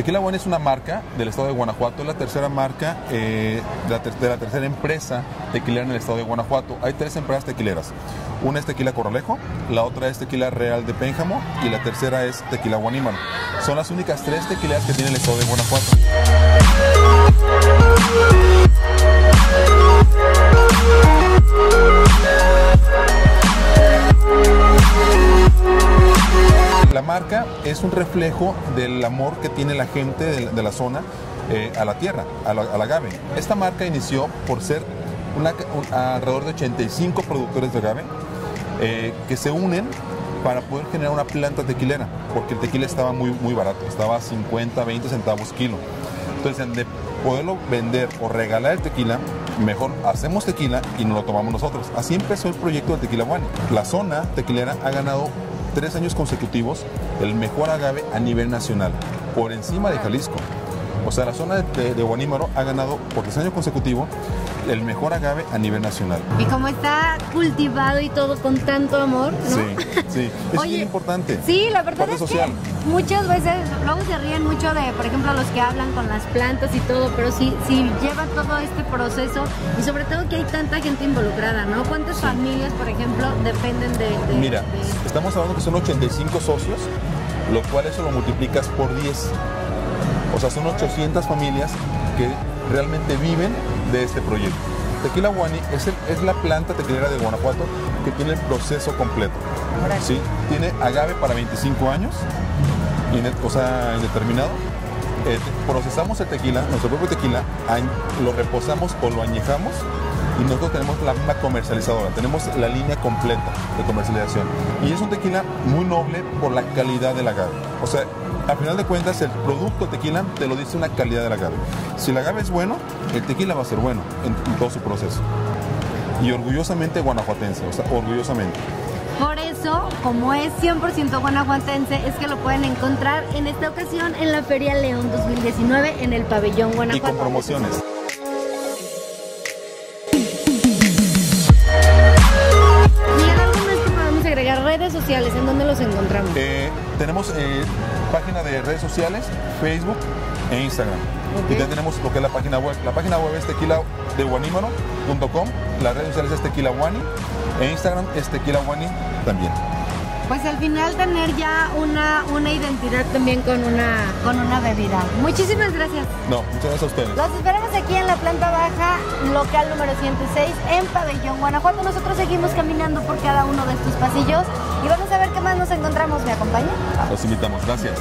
Tequila Guani es una marca del estado de Guanajuato, es la tercera marca eh, de, la tercera empresa tequilera en el estado de Guanajuato. Hay tres empresas tequileras. Una es Tequila Corralejo, la otra es Tequila Real de Pénjamo y la tercera es Tequila Guanímaro. Son las únicas tres tequileras que tiene el estado de Guanajuato. Es un reflejo del amor que tiene la gente de la, zona eh, a la tierra, a la- al agave. Esta marca inició por ser una- un- alrededor de 85 productores de agave eh, que se unen para poder generar una planta tequilera, porque el tequila estaba muy, muy barato, estaba a 50, 20 centavos kilo. Entonces, en de poderlo vender o regalar el tequila, mejor hacemos tequila y nos lo tomamos nosotros. Así empezó el proyecto de Tequila One. La zona tequilera ha ganado tres años consecutivos el mejor agave a nivel nacional, por encima de Jalisco. O sea, la zona de, Guanímaro ha ganado por tres años consecutivos el mejor agave a nivel nacional. Y como está cultivado y todo con tanto amor, ¿no? Sí, sí. Es Oye, bien importante. Sí, la verdad Parte es social. que muchas veces luego se ríen mucho de, por ejemplo, los que hablan con las plantas y todo, pero sí, sí lleva todo este proceso y sobre todo que hay tanta gente involucrada, ¿no? ¿Cuántas familias, por ejemplo, dependen de, de- Mira, de- estamos hablando que son 85 socios, lo cual eso lo multiplicas por 10. O sea, son 800 familias que realmente viven de este proyecto. Tequila Guani es, el- es la planta tequilera de Guanajuato que tiene el proceso completo. ¿sí? Tiene agave para 25 años, o sea, indeterminado. Eh, procesamos el tequila, nuestro propio tequila, lo reposamos o lo añejamos y nosotros tenemos la misma comercializadora, tenemos la línea completa de comercialización. Y es un tequila muy noble por la calidad del agave. O sea, al final de cuentas, el producto tequila te lo dice una calidad del agave. Si el agave es bueno, el tequila va a ser bueno en, en todo su proceso. Y orgullosamente guanajuatense, o sea, orgullosamente. Por eso, como es 100% guanajuatense, es que lo pueden encontrar en esta ocasión en la Feria León 2019 en el pabellón Y Guanajuato. con promociones. Tenemos eh, página de redes sociales, Facebook e Instagram. Y también tenemos lo que es la página web. La página web es tequiladeguanímaro.com, las redes sociales es tequilawani e Instagram es tequilawani también. Pues al final tener ya una, una identidad también con una, con una bebida. Muchísimas gracias. No, muchas gracias a ustedes. Los esperamos aquí en la planta baja, local número 106, en Pabellón, Guanajuato. Nosotros seguimos caminando por cada uno de estos pasillos y vamos a ver qué más nos encontramos. ¿Me acompaña? Los invitamos. Gracias.